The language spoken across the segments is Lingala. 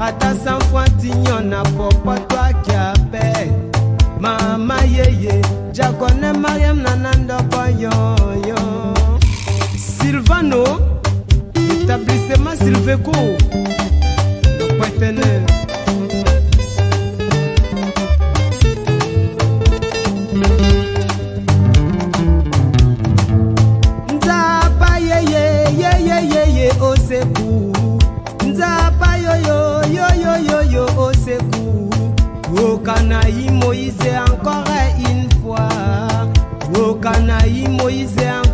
ata cent fois tignon na popoto akiape mama yeye jakone mariam na na ndoko yoyo silvano établissement silveco le partenaire moïse encore une fois yoka na ye moïse encore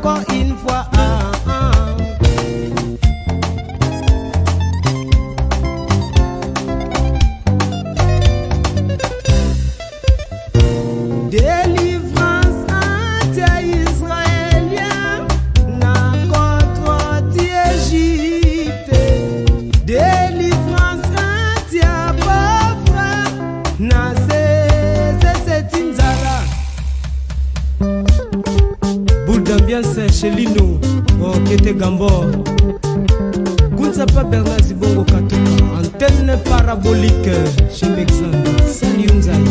gambias chelino okete gambor gunzapa bernard zibongo katoka antenne parabolique chez mexan saliunzai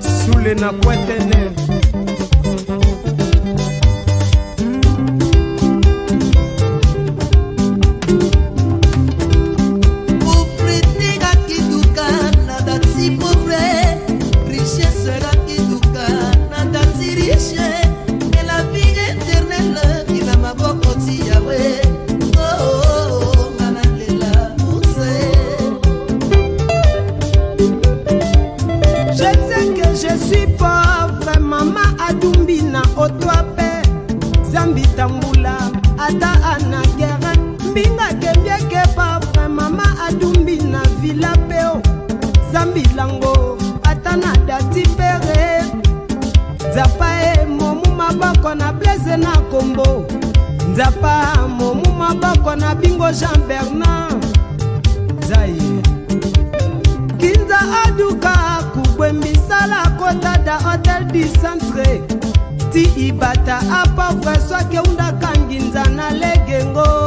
sule na kwet kombo nzapa momu maboko na bingo jean bernard zaire kinza aduka kubwe misala kotada hotel du centre ti ibata apavre swakeunda kanginza na legengo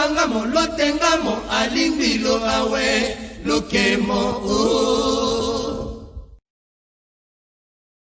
tongangamo lotengamo alimbilo awe lokemo oh.